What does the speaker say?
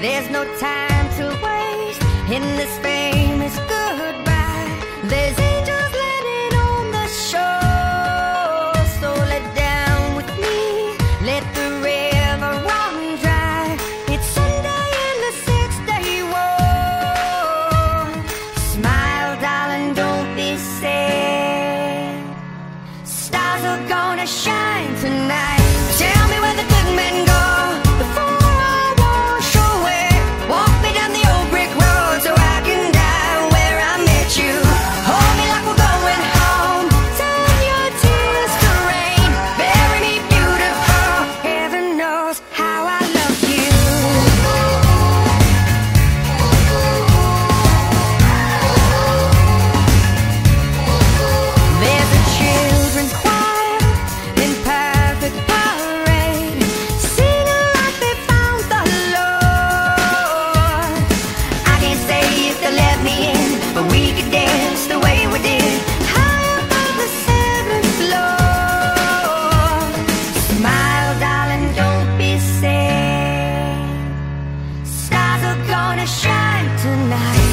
There's no time to waste in this. space. if they let me in, but we could dance the way we did. High above the seventh floor. Smile, darling, don't be sad. Stars are gonna shine tonight.